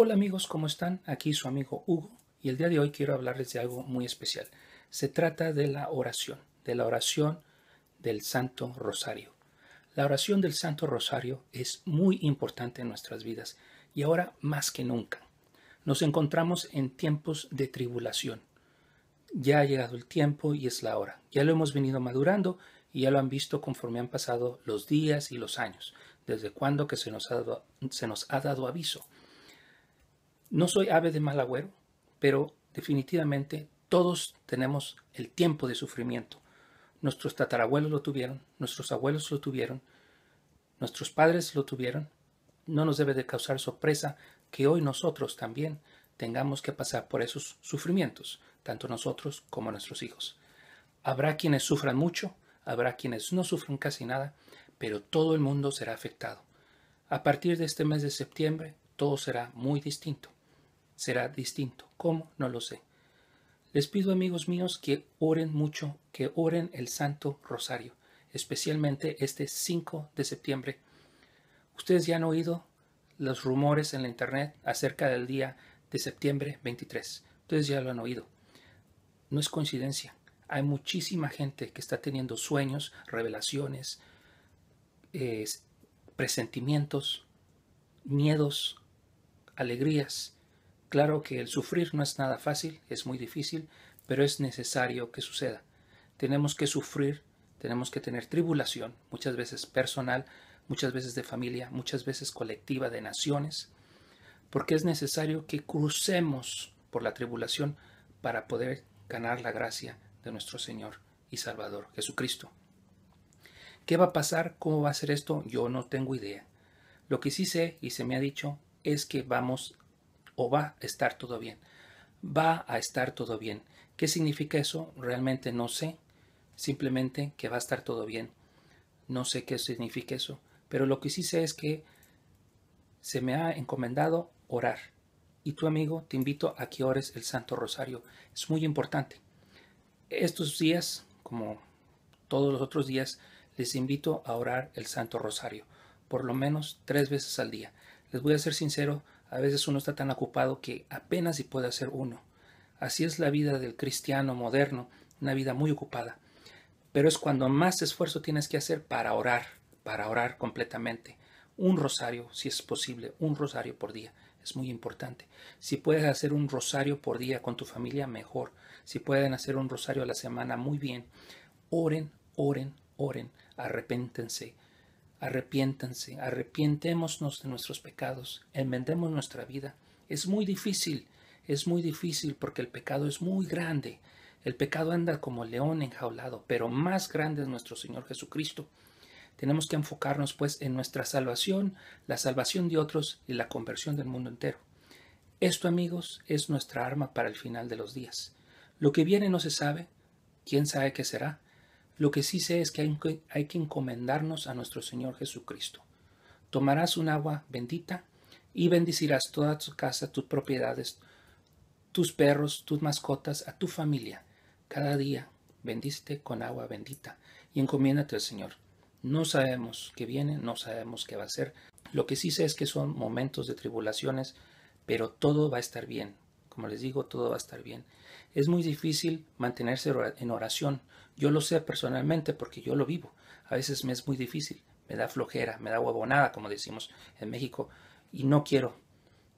Hola amigos, ¿cómo están? Aquí su amigo Hugo y el día de hoy quiero hablarles de algo muy especial. Se trata de la oración, de la oración del Santo Rosario. La oración del Santo Rosario es muy importante en nuestras vidas y ahora más que nunca. Nos encontramos en tiempos de tribulación. Ya ha llegado el tiempo y es la hora. Ya lo hemos venido madurando y ya lo han visto conforme han pasado los días y los años, desde cuando que se nos ha dado, se nos ha dado aviso. No soy ave de mal agüero, pero definitivamente todos tenemos el tiempo de sufrimiento. Nuestros tatarabuelos lo tuvieron, nuestros abuelos lo tuvieron, nuestros padres lo tuvieron. No nos debe de causar sorpresa que hoy nosotros también tengamos que pasar por esos sufrimientos, tanto nosotros como nuestros hijos. Habrá quienes sufran mucho, habrá quienes no sufran casi nada, pero todo el mundo será afectado. A partir de este mes de septiembre, todo será muy distinto será distinto. ¿Cómo? No lo sé. Les pido amigos míos que oren mucho, que oren el Santo Rosario, especialmente este 5 de septiembre. Ustedes ya han oído los rumores en la internet acerca del día de septiembre 23. Ustedes ya lo han oído. No es coincidencia. Hay muchísima gente que está teniendo sueños, revelaciones, presentimientos, miedos, alegrías Claro que el sufrir no es nada fácil, es muy difícil, pero es necesario que suceda. Tenemos que sufrir, tenemos que tener tribulación, muchas veces personal, muchas veces de familia, muchas veces colectiva de naciones, porque es necesario que crucemos por la tribulación para poder ganar la gracia de nuestro Señor y Salvador Jesucristo. ¿Qué va a pasar? ¿Cómo va a ser esto? Yo no tengo idea. Lo que sí sé y se me ha dicho es que vamos o va a estar todo bien. Va a estar todo bien. ¿Qué significa eso? Realmente no sé. Simplemente que va a estar todo bien. No sé qué significa eso. Pero lo que sí sé es que se me ha encomendado orar. Y tu amigo, te invito a que ores el Santo Rosario. Es muy importante. Estos días, como todos los otros días, les invito a orar el Santo Rosario. Por lo menos tres veces al día. Les voy a ser sincero, a veces uno está tan ocupado que apenas si puede hacer uno. Así es la vida del cristiano moderno, una vida muy ocupada. Pero es cuando más esfuerzo tienes que hacer para orar, para orar completamente. Un rosario, si es posible, un rosario por día. Es muy importante. Si puedes hacer un rosario por día con tu familia, mejor. Si pueden hacer un rosario a la semana, muy bien. Oren, oren, oren. Arrepéntense Arrepiéntanse, arrepientémonos de nuestros pecados, enmendemos nuestra vida. Es muy difícil, es muy difícil porque el pecado es muy grande. El pecado anda como león enjaulado, pero más grande es nuestro Señor Jesucristo. Tenemos que enfocarnos pues en nuestra salvación, la salvación de otros y la conversión del mundo entero. Esto, amigos, es nuestra arma para el final de los días. Lo que viene no se sabe, quién sabe qué será, lo que sí sé es que hay, que encomendarnos a nuestro Señor Jesucristo. Tomarás un agua bendita y bendicirás toda tu casa, tus propiedades, tus perros, tus mascotas, a tu familia. Cada día bendícete con agua bendita y encomiéndate al Señor. No sabemos qué viene, no sabemos qué va a ser. Lo que sí sé es que son momentos de tribulaciones, pero todo va a estar bien. Como les digo, todo va a estar bien. Es muy difícil mantenerse en oración. Yo lo sé personalmente porque yo lo vivo. A veces me es muy difícil. Me da flojera, me da huevonada, como decimos en México. Y no quiero.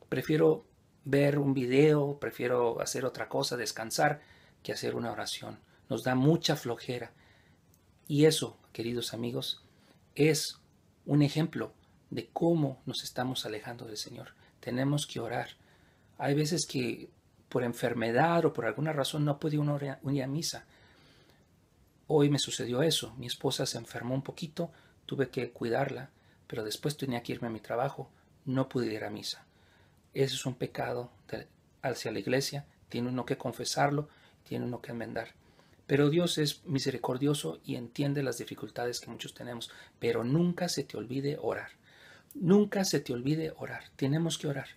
Prefiero ver un video, prefiero hacer otra cosa, descansar, que hacer una oración. Nos da mucha flojera. Y eso, queridos amigos, es un ejemplo de cómo nos estamos alejando del Señor. Tenemos que orar. Hay veces que por enfermedad o por alguna razón no pude uno ir a misa. Hoy me sucedió eso. Mi esposa se enfermó un poquito, tuve que cuidarla, pero después tenía que irme a mi trabajo, no pude ir a misa. Ese es un pecado hacia la iglesia, tiene uno que confesarlo, tiene uno que enmendar. Pero Dios es misericordioso y entiende las dificultades que muchos tenemos, pero nunca se te olvide orar. Nunca se te olvide orar. Tenemos que orar.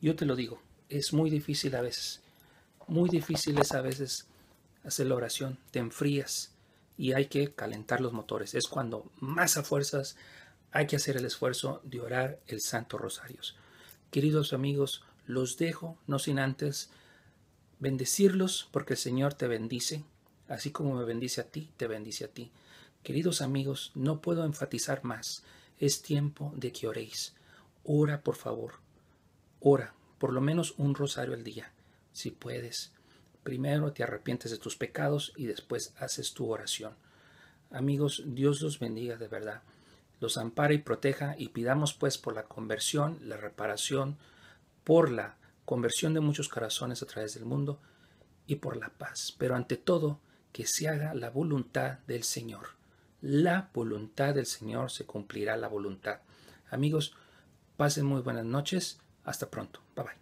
Yo te lo digo, es muy difícil a veces. Muy difícil es a veces hacer la oración. Te enfrías y hay que calentar los motores. Es cuando más a fuerzas hay que hacer el esfuerzo de orar el Santo Rosarios. Queridos amigos, los dejo, no sin antes bendecirlos, porque el Señor te bendice, así como me bendice a ti, te bendice a ti. Queridos amigos, no puedo enfatizar más, es tiempo de que oréis. Ora, por favor, ora, por lo menos un rosario al día, si puedes. Primero te arrepientes de tus pecados y después haces tu oración. Amigos, Dios los bendiga de verdad, los ampare y proteja y pidamos pues por la conversión, la reparación, por la conversión de muchos corazones a través del mundo y por la paz. Pero ante todo, que se haga la voluntad del Señor. La voluntad del Señor se cumplirá la voluntad. Amigos, pasen muy buenas noches. Hasta pronto. Bye bye.